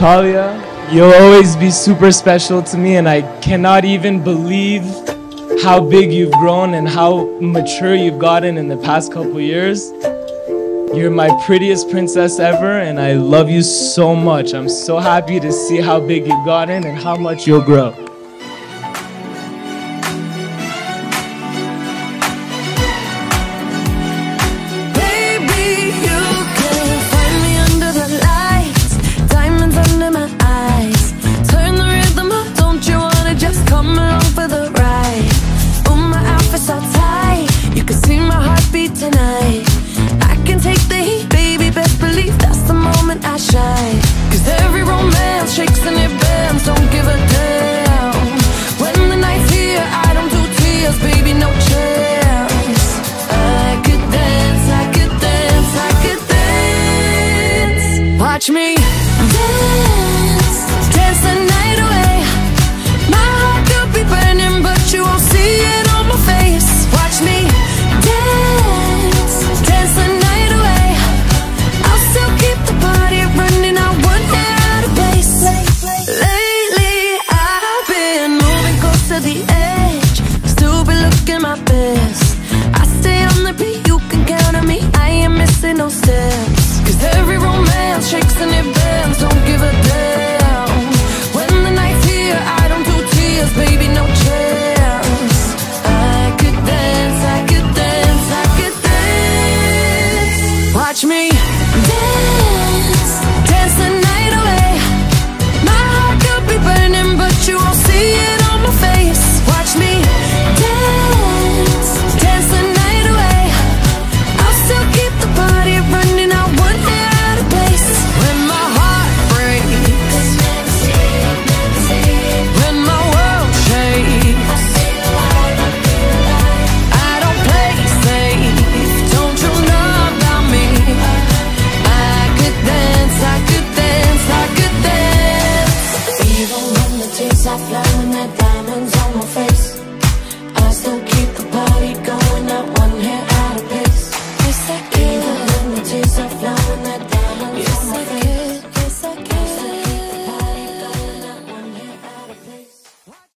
Natalia, you'll always be super special to me, and I cannot even believe how big you've grown and how mature you've gotten in the past couple years. You're my prettiest princess ever, and I love you so much. I'm so happy to see how big you've gotten and how much you'll grow. shakes and it bends, don't give a damn. When the night's here, I don't do tears, baby, no chance. I could dance, I could dance, I could dance. Watch me dance, dance my best. I stay on the beat, you can count on me. I ain't missing no steps.